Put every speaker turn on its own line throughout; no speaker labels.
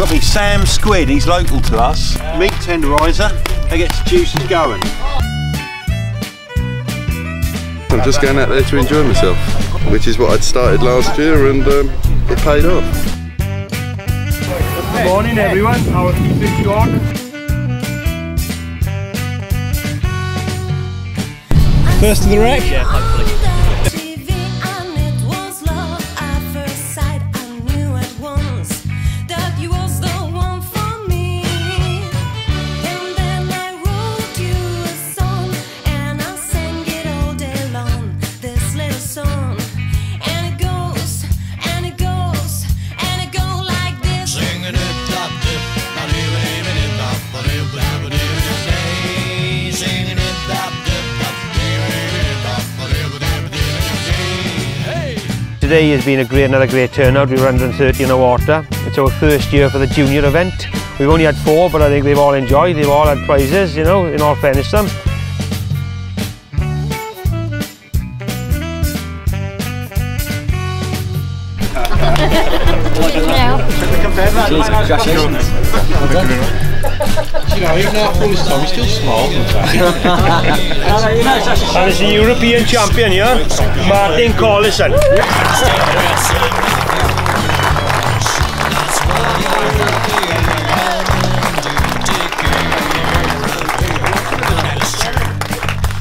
got to be Sam Squid, he's local to us. Meat tenderiser, that gets the juices going.
I'm just going out there to enjoy myself, which is what I'd started last year and um, it paid off.
Good morning everyone, our keep you on.
First to the wreck? Yeah, hopefully.
Today has been a great, another great turnout. We were 130 in the water. It's our first year for the junior event. We've only had four, but I think they've all enjoyed. They've all had prizes, you know, in all fairness to them.
You know, even though full time, he's still small.
and it's the European champion yeah? Martin Collinson.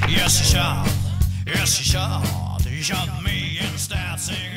Yes, he shot. Yes, he shot. He shot me in stats.